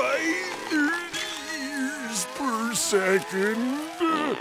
by 30 years per second.